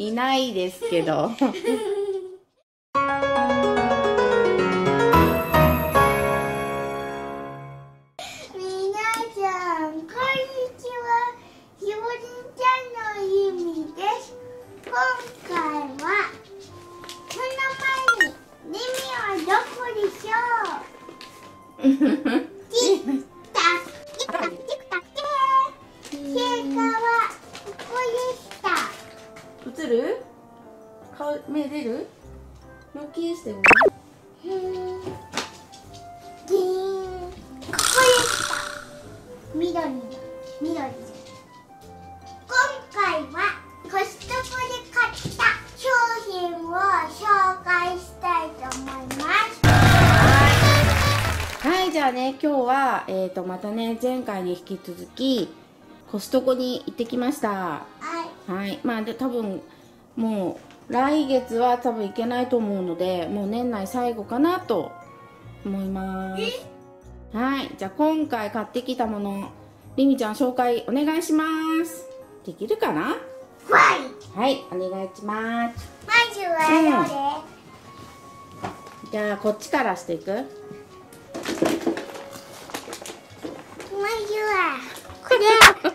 いないですけど。たね前回に引き続きコストコに行ってきました。はい。はい。まあで多分もう来月は多分行けないと思うのでもう年内最後かなと思います。はい。じゃあ今回買ってきたものりみちゃん紹介お願いします。できるかな？はい。はい。お願いします。まずはどれ、じゃあこっちからしていく？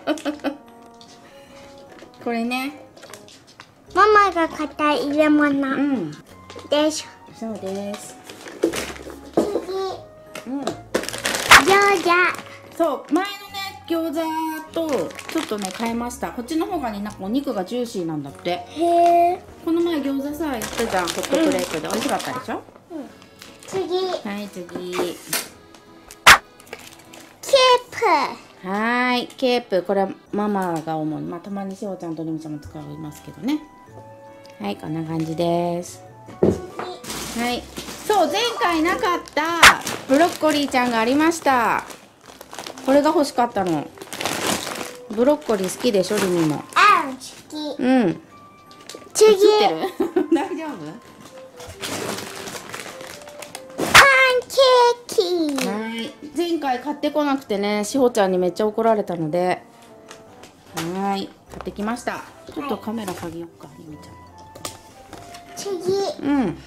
これ。ね。ママが買った入れ物。うん。です。そうです次、うん。餃子。そう前のね餃子とちょっとね変えました。こっちの方がねなんかお肉がジューシーなんだって。へえ。この前餃子さやったじゃんホットプレートで。美味しかったでしょ、次、はい次。ケーはーい。ケープ。これはママが主にまあたまにしおちゃんとりみちゃんも使いますけどね。はいこんな感じです。プ。はい。そう前回なかったブロッコリーちゃんがありました。これが欲しかったの。ブロッコリー好きでしょりみも。あん、好き。うん。次、映ってる？大丈夫？パンケーキ。はい。前回買ってこなくてねしほちゃんにめっちゃ怒られたので。はい。買ってきました。ちょっとカメラ下げよっかりみち次、ゃん。うん。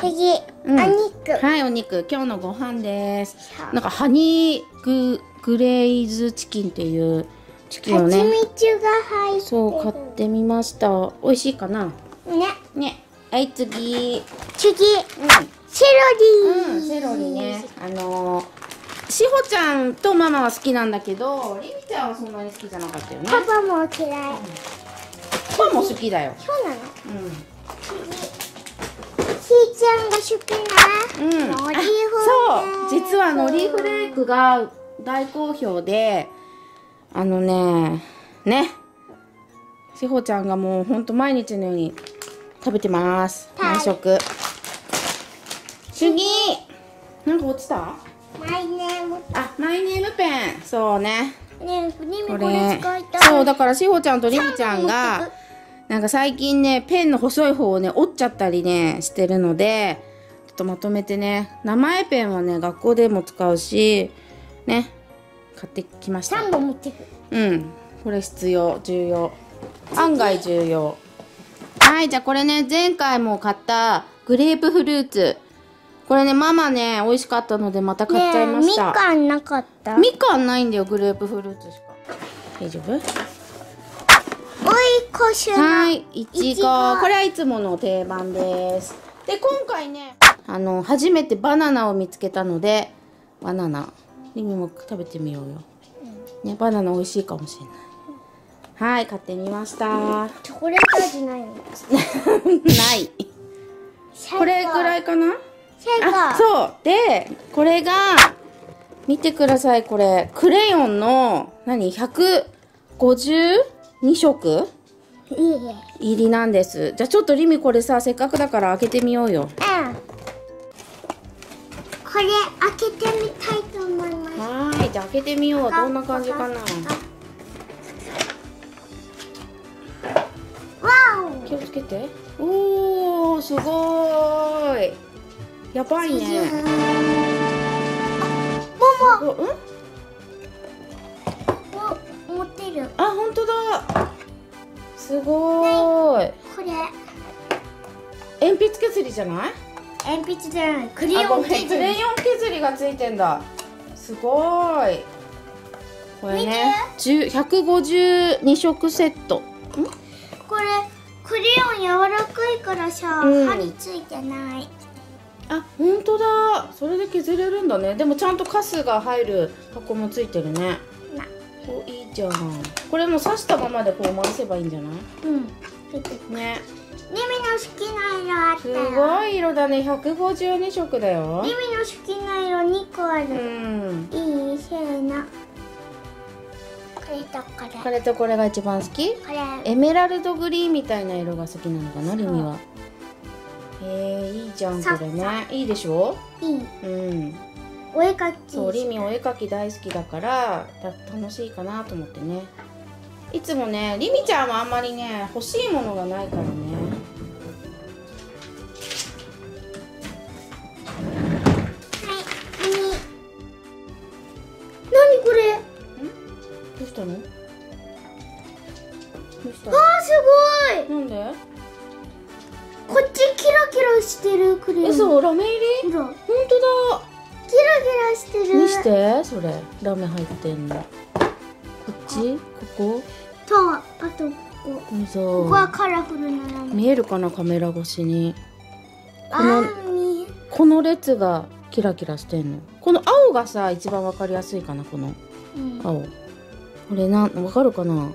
次、うん。お肉。はいお肉。今日のご飯です。はいなんかハニーググレイズチキンっていうチキンを蜂ね蜜が入ってる。そう買ってみました。美味しいかな？ね。ね。はい次次、うセロリ。ん、うん、セロリね。あのーしほちゃんとママは好きなんだけどりみちゃんはそんなに好きじゃなかったよね。パパも嫌い。パパも好きだよ。そうなの？うん。ひーちゃんが好きな、うん、のりあフそう。実はのりフレークが大好評であのねね。しほちゃんがもうほんと毎日のように食べてます。はい。毎食次。なんか落ちた？マイネーム。あマイネームペン。そうね。ねここれ。そうだからしほちゃんとりみちゃん三がなんか最近ねペンの細い方をね折っちゃったりねしてるのでちょっとまとめてね名前ペンはね学校でも使うしね買ってきました。三本持ってく。うん。これ必要重要。案外重要。はいじゃあこれね前回も買ったグレープフルーツこれねママね美味しかったのでまた買っちゃいました、ねえみかんなかった？みかんないんだよグレープフルーツしか大丈夫？おいこしょはい、いちご。ごこれはいつもの定番です。で、今回ね、あの、初めてバナナを見つけたので、バナナ。リミも食べてみようよ。ね、バナナ美味しいかもしれない。はい、買ってみました。チョコレート味ないの？ない。これぐらい。いかな？あ、そう。で、これが、見てください、これ。クレヨンの、何 ?152 色？いいね。入りなんです。じゃあちょっとリミこれさ、せっかくだから開けてみようよ。うん。これ開けてみたいと思います。はーい、じゃあ開けてみよう。どんな感じかな？わお。気をつけて。おー、すごーい。やばいね。もも。おうん？お持ってる。あ、本当だ。すすごーい。これ。鉛筆削りじゃない？鉛筆じゃない。クレあヨン削ごめんクレりヨン削りがついてんだ。すごーい。これね。10 152色セット。これクレヨン柔らかいからさ、うん。針ついてないあ本当だ。それで削れるんだね。でもちゃんとカスが入る箱もついてるね。なおいいじゃん。これも刺したままでこう回せばいいんじゃない？うん。ね。リミの好きな色あったすよごい色だね。152色だよ。リミの好きな色2個あうる、ん。いいせーの。これとこれ。これとこれが一番好き？これ。エメラルドグリーンみたいな色が好きなのかなリミはへえいいじゃんこれね。いいでしょ？いい。うん。お絵かき。そうリミお絵かき大好きだからた楽しいかなと思ってね。いつもねリミちゃんはあんまりね欲しいものがないからね。はこれ？どうしたの？どうしたあーすごい。なんで？してるクレヨン嘘ラメ入り？ほら本当だ。キラキラしてる。見してそれラメ入ってんの。こっち？ことあとここ。こ嘘ここはカラフルなラメ。見えるかなカメラ越しに。あこのこの列がキラキラしてんの。この青がさ一番わかりやすいかなこのうん。青。これなんわかるかな？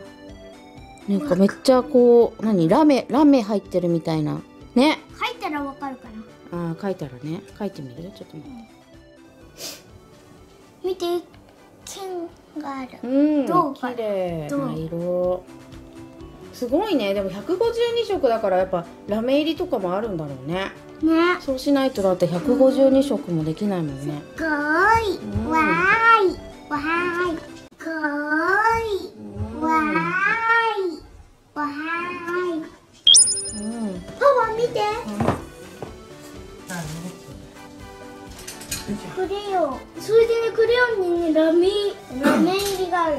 なんかめっちゃこう何？ラメラメ入ってるみたいな。ねあー書いたらね。書いてみる？ちょっと待って。見て。剣がある。うん。どうか。綺麗どう？な色。すごいね。でも152色だからやっぱラメ入りとかもあるんだろうね。ね。そうしないとだって152色もできないもんね。ごーい。うん。わーい。わーい。ごーいわーい。わーい。うん。パパ見てクレヨン。それでねクレヨンにねラメラメ入りがある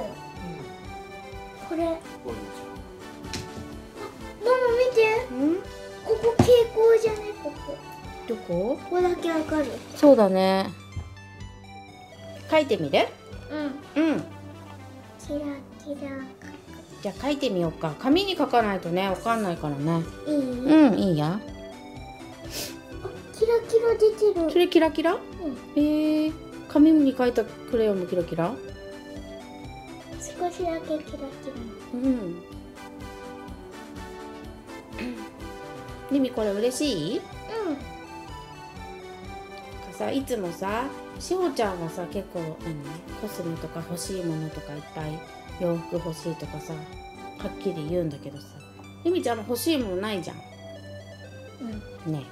これ。あママ見て。うんここ蛍光じゃねここ。どこ？ここだけわかる。そうだね書いてみる？うん。うん。キラキラ。じゃあ書いてみようか。紙に書かないとねわかんないからね。いい、うんいいやキラ出てる。それキラキラ？うん。へえ紙に書いたクレヨンもキラキラ？少しだけキラキラ。うん。リミこれ嬉しい？うん。かさいつもさしほちゃんはさ結構何？コスメとか欲しいものとかいっぱい？洋服欲しいとかさはっきり言うんだけどさ。リミちゃんも欲しいものないじゃんね。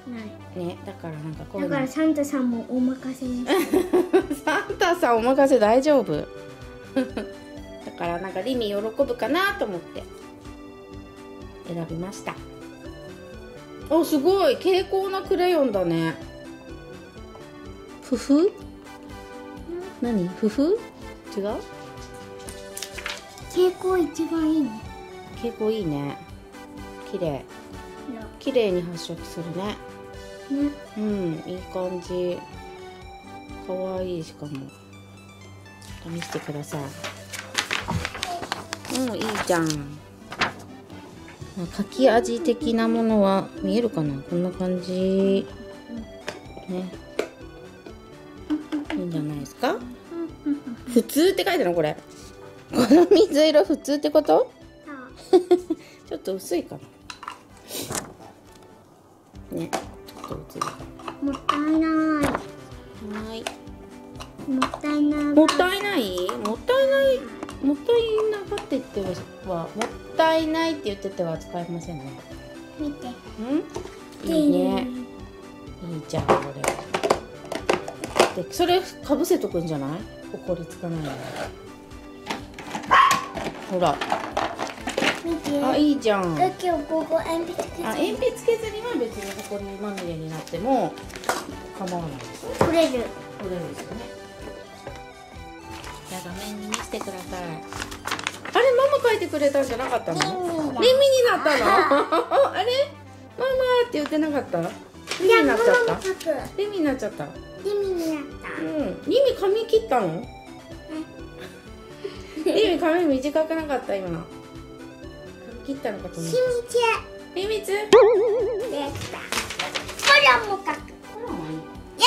ね。だからなんかこういうの。だからサンタさんもお任せに サンタさんお任せ大丈夫。だからなんかリミ喜ぶかなと思って。選びました。おすごい。蛍光なクレヨンだね。ふふ？何？ふふ？違う？蛍光一番いいね。蛍光いいね。綺麗綺麗に発色するね。ね。うんいい感じ。かわいいしかも。試してください。うんいいじゃん。まあかき味的なものは見えるかな？こんな感じ。ね。いいんじゃないですか？普通って書いてあるのこれ。この水色普通ってこと？ちょっと薄いかなね。ちょっと薄いかもったいない。なはーいもったいない。もったいない？もったいない？もったいなかって言ってはもったいないって言ってては使えませんね。見て。うん？いいね。いいじゃんこれ。でそれかぶせとくんじゃない？ほこりつかないほらあいいじゃん。だけどここ鉛筆削りあ鉛筆削りは別にほこりまみれになっても構わない。ですよ取れるこれですよね。じゃあ画面に見せてください。あれママ描いてくれたんじゃなかったの？リンミだリンミになったの？あ。れ？ママって言ってなかった？リンミになっちゃった？じゃあママも描く。リンミになっちゃった？リンミになった。うん。リンミ髪切ったの？リンミ髪短くなかった今。髪切ったのかと思っ秘密た秘密。できた。これも描くイ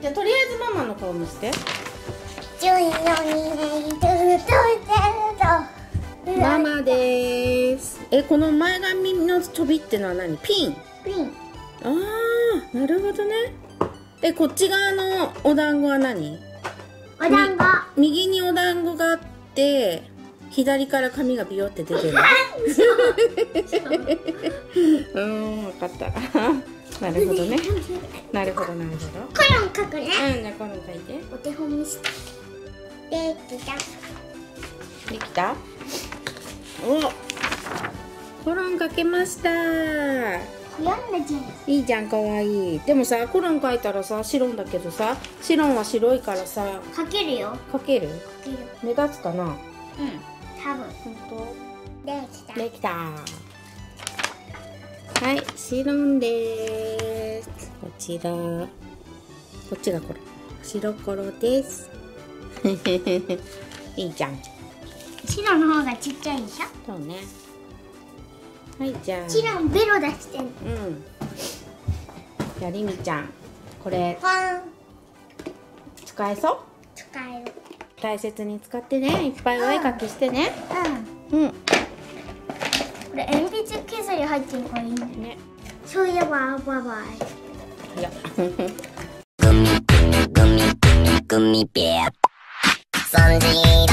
じゃあとりあえずママの顔見せて。ェイ14人いるとママです。えこの前髪の飛びってのは何？ピン。ピン。ああなるほどね。えこっち側のお団子は何？お団子。右にお団子があって左から髪がビヨって出てる。うーん分かった。なるほどね。なるほどなるほど。コロン描くね。うんじゃあこれ書いて。お手本見せて。できた。できた？おコロンかけました。いいじゃんかわいい。でもさコロン書いたらさ白んだけどさ白んは白いからさ。描けるよ。書ける？描ける。目立つかな？うん多分。本できた当できたはい白んです。こちら。こっちがコロ白コロです。いいじゃん。白の方がちっちゃいでしょ？そうね。はいじゃあ。白のベロ出してんの。うん。じゃありみちゃん。これ。使えそう？使える大切に使ってね。いっぱいお絵かきしてね。うん。うん。これ鉛筆削り入ってるからいいんだよね。そういえばバイバイ。いや。gummy, gummy, gummy bear. Sunday